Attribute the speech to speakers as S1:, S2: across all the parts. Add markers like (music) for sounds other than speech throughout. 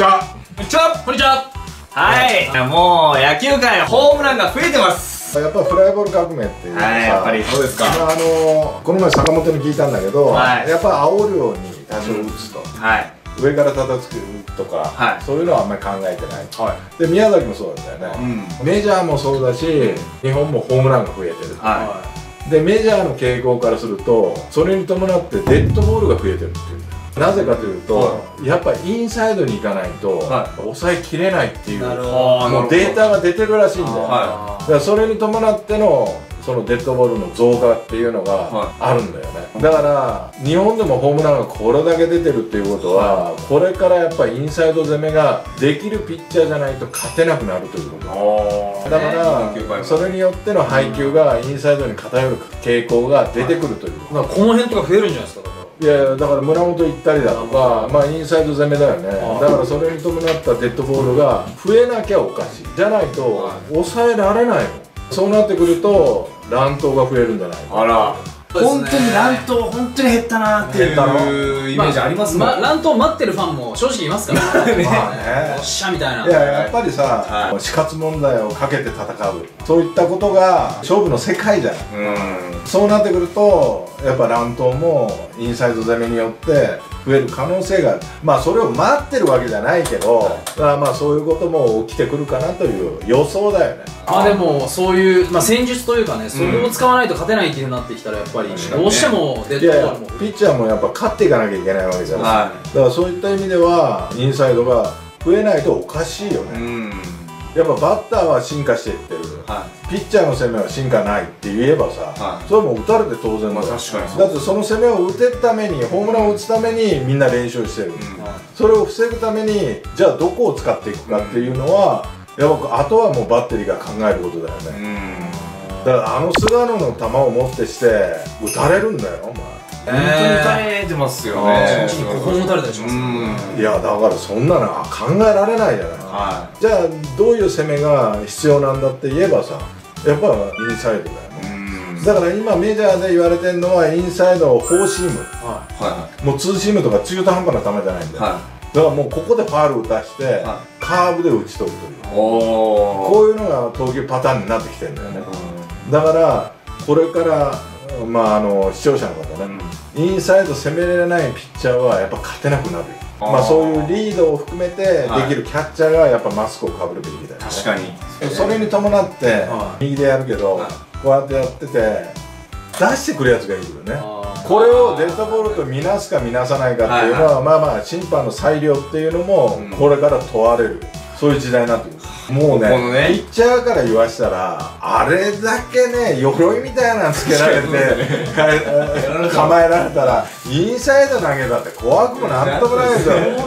S1: ちは。
S2: こんにちは。こんにちは。はい。もう野球界ホームランが増えてます。
S1: やっぱフライボール革命っていうのはさ、
S2: はいやっぱりそうですか。
S1: まああのこの前坂本に聞いたんだけど、
S2: はい。
S1: やっぱ煽るように多少打つと、
S2: はい。
S1: 上から叩くとか、
S2: はい。
S1: そういうのはあんまり考えてない、
S2: は
S1: で宮崎もそうだったよね、メジャーもそうだし、日本もホームランが増えてる、
S2: は
S1: でメジャーの傾向からするとそれに伴ってデッドボールが増えてるっていうなぜかというと、
S2: は
S1: やっぱインサイドに行かないと、
S2: はい。
S1: 抑えきれないっていうもうデータが出てるらしいんだよ、
S2: は
S1: だからそれに伴ってのそのデッドボールの増加っていうのが
S2: は
S1: あるんだよね、だから日本でもホームランがこれだけ出てるっていうことは、これからやっぱりインサイド攻めができるピッチャーじゃないと勝てなくなるということ。
S2: お
S1: だからそれによっての配球がインサイドに偏る傾向が出てくるという、
S3: この辺とか増えるんじゃないですか
S1: いやだから村本行ったりだとかまあインサイド攻めだよね。だからそれに伴ったデッドボールが増えなきゃおかしい。じゃないと抑えられないの。そうなってくると乱闘が増えるんじゃないか。
S2: あら
S3: 本当に乱
S2: 闘本当に減ったなっていうイメージありますもん、
S3: まあ、乱闘待ってるファンも正直いますから。ね
S1: まあね。
S3: おっしゃみたいな。い
S1: ややっぱりさ、
S2: はい。
S1: 死活問題をかけて戦う。そういったことが勝負の世界じゃない
S2: うん。
S1: そうなってくるとやっぱ乱闘もインサイド攻めによって増える可能性がある。まあそれを待ってるわけじゃないけど、だからまあそういうことも起きてくるかなという予想だよね。
S3: まあでもそういう、まあ、戦術というかねそれを使わないと勝てないっていうふうになってきたらやっぱりどうしてもデッドボールも
S1: ピッチャーもやっぱ勝っていかなきゃいけないわけじゃない、
S2: は
S1: だからそういった意味ではインサイドが増えないとおかしいよね、
S2: うん
S1: やっぱバッターは進化していってる。
S2: は
S1: ピッチャーの攻めは進化ないって言えばさ、
S2: はい。
S1: それはもう打たれて当然だ。よ、
S2: まあ確かに
S1: だってその攻めを打てるためにホームランを打つためにみんな練習してる、
S2: い、
S1: それを防ぐためにじゃあどこを使っていくかっていうのは、やっぱあとはもうバッテリーが考えることだよね、
S2: うん。
S1: だからあの菅野の球を持ってして打たれるんだよお前。
S2: 本当に打たれてますよね。
S3: 一日に5本打たれたりします
S2: うん。
S1: いやだからそんなの考えられないじゃない。
S2: は
S1: じゃあどういう攻めが必要なんだって言えばさやっぱインサイドだよ
S2: い
S1: ね。
S2: うん。
S1: だから今メジャーで言われてるのはインサイドをフォーシーム。
S3: は
S2: は
S1: もうツーシームとか中途半端な球じゃないんだよ、
S2: い。は
S1: だからもうここでファール打たして、
S2: は
S1: カーブで打ち取るという。
S2: いおお
S1: こういうのが投球パターンになってきてるんだよね、だからこれからまああの視聴者の方ね、インサイド攻められないピッチャーはやっぱ勝てなくなる。まあそういうリードを含めてで
S2: はい。
S1: きるキャッチャーがやっぱマスクをかぶるべきだよね。
S2: 確かに。
S1: それに伴って
S3: はい
S1: 右でやるけど、
S2: はい。
S1: こうやってやってて出してくるやつがいるよね。
S3: あ
S1: これをデッドボールと見なすか見なさないかっていうのは、まあまあ審判の裁量っていうのも
S2: うん。
S1: これから問われる、そういう時代になってくるもうね
S2: このね。
S1: ピッチャーから言わしたらあれだけね鎧みたいなのつけられて (laughs) か構えられたらインサイド投げたって怖くもなんともないで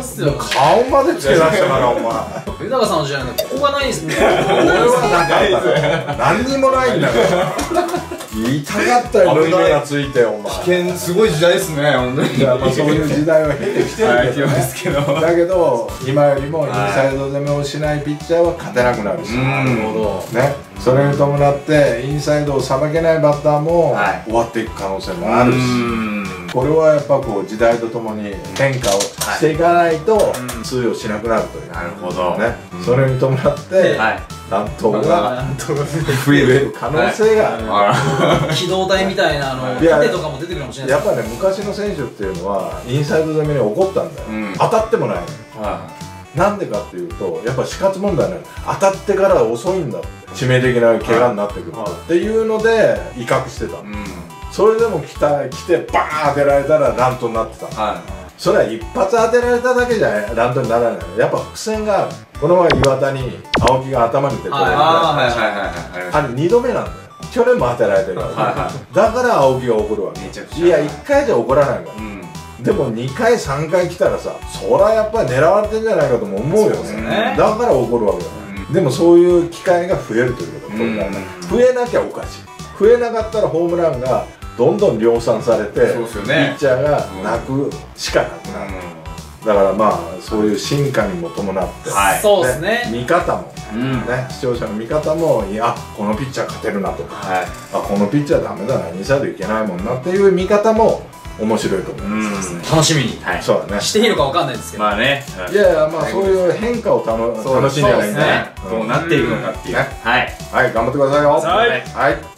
S1: すよ。顔までつけ出したからお前。
S3: ー豊さんの時代なんてここがないですね。
S1: 俺はなかった何にもないんだから痛かったよ
S2: 危ない
S1: 布が。ついてお前。
S2: 危険すごい時代ですね本当に。
S1: いやまあそういう (laughs) 時代は経てきてるけどね
S2: ますけど
S1: だけど今よりもインサイド攻めをしないピッチャーは勝てなくなるし、
S2: なるほど。
S1: ね、それに伴ってインサイドをさばけないバッターも
S2: はい。
S1: 終わっていく可能性もあるし、
S2: うん
S1: これはやっぱこう時代とともに変化をしていかないと通用しなくなるという、
S2: なるほど。
S1: ね。
S2: うん。
S1: それに伴って
S2: はい。
S1: 乱闘が
S3: なんとか
S1: 増える可能性がある、
S2: あ (laughs)
S3: 機動隊みたいなあの盾とかも出てくるかもしれない。
S1: やっぱね昔の選手っていうのはインサイド攻めに怒ったんだよ、
S2: うん。
S1: 当たってもないのよ。なんでかっていうとやっぱ死活問題なの当たってから遅いんだって。致命的な怪我になってくるっていうので威嚇してた。
S2: うん
S1: それでも来た来てバーン当てられたら乱闘になってた。の
S2: は
S1: それは一発当てられただけじゃ乱闘にならない。のやっぱ伏線がある。この前岩田に青木が頭に手こうやって
S3: はい。
S2: あいはいはいはい
S1: あれ2度目なんだよ。去年も当てられてるから、
S2: はいは
S1: だから青木が怒るわ
S2: めちゃくちゃ。
S1: けいや1回じゃ怒らないから
S2: うん。
S1: でも2回3回来たらさそりゃやっぱり狙われてんじゃないかとも思うよ
S2: ね。
S1: だから怒るわけだ。よ、
S2: うん。
S1: でもそういう機会が増えるということ。
S2: うん。
S1: 増えなきゃおかしい。増えなかったらホームランがどんどん量産されて
S2: そうですよね。
S1: ピッチャーが泣くしかなくなる、だからまあそういう進化にも伴って、
S2: はい。
S3: そうですね。
S1: 見方も、
S2: うん。
S1: ね、視聴者の見方もいやこのピッチャー勝てるなとか
S2: はい。
S1: あこのピッチャーダメだなインサイドいけないもんなっていう見方も面白いと思う、
S2: うん。
S3: 楽しみに。
S2: はい。
S1: そうだね。
S3: していいのかわかんないですけど。
S2: まあね。
S1: いやいやまあそういう変化をたの楽しんじゃない。んだね
S2: どうなっていくのかっていう
S1: ね。
S2: はい。
S1: はい頑張ってくださいよ。
S2: はい。
S1: はい